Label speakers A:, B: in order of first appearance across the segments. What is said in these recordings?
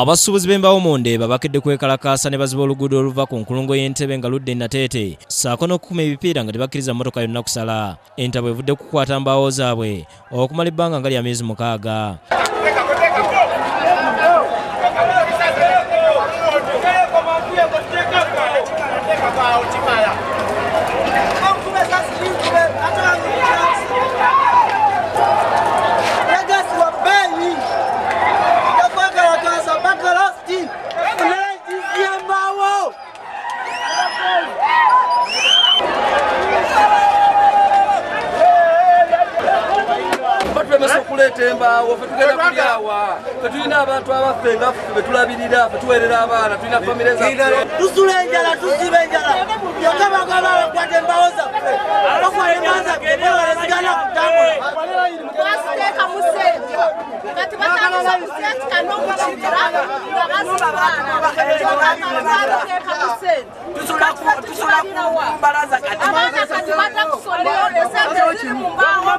A: abasuubuzi b'embaawo mu ndeeba bakedde kwekalakaasa ne baziba oluguudo oluva ku nkulungo y'entebe nga ludde nateete ssaako n'okukuma ebipiira nga tebakkiriza mmotoka yonna kusala. Entabwe evudde kukwata mbaawo zaabwe. Okumala ebbanga nga lya myezi mukaaga
B: baturemesa okuleeta embaawo fe tugenda kulyawa fe tulina abantu abaffe nga ffe betulabirira fe tuweerera abaana tulina famire zaffe.
C: Tusula enjala tusiba enjala. Yokka bagaba bakwata embaawo zaffe. Bakwata embaawo zaffe embaawo zigana kutambula
D: basiteeka mu ssente kati batandisa kuseetika n'okukibira nga bazitwala bateeka mu ssente abaana kati badda kusomero esente ziri mu mbaawo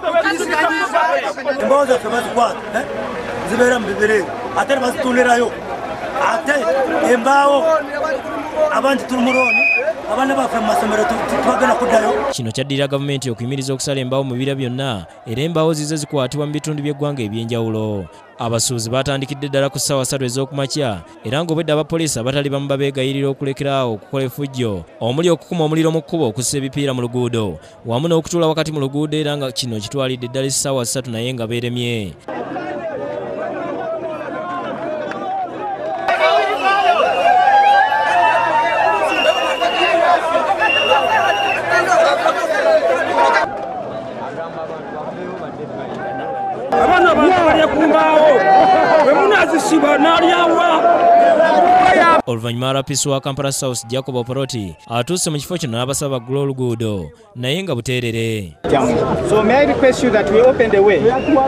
C: embaawo zaffe bazikwata zibeera mu bibiri ate ne bazitundirayo ate embaawo abandi tuli mulooni abaana baffe mu masomero tubagenda kuddayo.
A: Kino kyaddirira gavumenti okuyimiriza okusala embaawo mu bibira byonna era embaawo zize zikwatibwa mu bitundu by'eggwanga eby'enjawulo. Abasuuzi batandikidde ddala ku ssaawa ssatu ez'okumakya era ng'obwedde abapoliisi abatali bamu babeegayirira okulekeraawo okukola efujjo omuli okukuma omuliro mu kkubo okussa ebipiira mu luguudo wamu n'okutuula wakati mu luguudo era nga kino kitwalidde ddala essaawa ssatu naye nga beeremye
E: ku mbaawo bwe munazisiba n'alyawa
A: oluvannyuma rpc wa kampala south jacob oporoti atuuse mu kifo kino n'abasaba baggula oluguudo naye nga buteerere.
F: So may I request you that we open the way?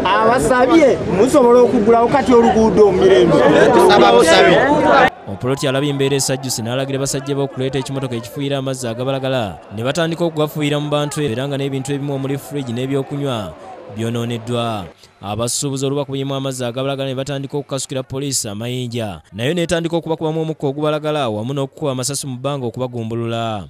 C: abasabye musobola okugulawo kati oluguudo mu mirembe.
A: Oporoti alabye embeera esajjuse n'alagira basajja be okuleeta ekimotoka ekifuuyira amazzi agabalagala ne batandika okugafuuyira mu bantu era nga n'ebintu ebimu omuli furiji n'ebyokunywa byonooneddwa abasuubuzi olubakubyeemu amazzi agabalagala ne batandika okukasukira poliisi amayinja. Nayo n'etandika okubakubamu omukka ogubalagala wamu n'okukuba amasasi mu bbanga okubagumbulula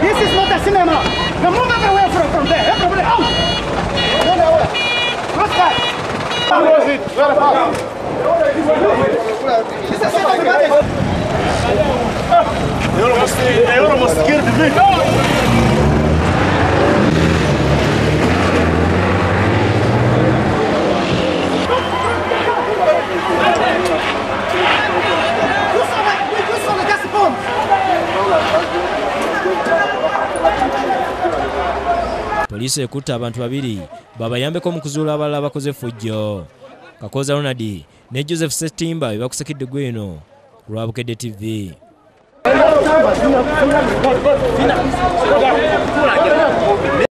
F: This is not a cinema. Now move away from, from there. Everybody out. That? You saw the bomb.
A: poliisi ekutte abantu babiri babayambeko mu kuzuula abalala bakoze effujjo kakooza ronald ne joseph setimba be bakusekidde gweno ku lwabukedde tv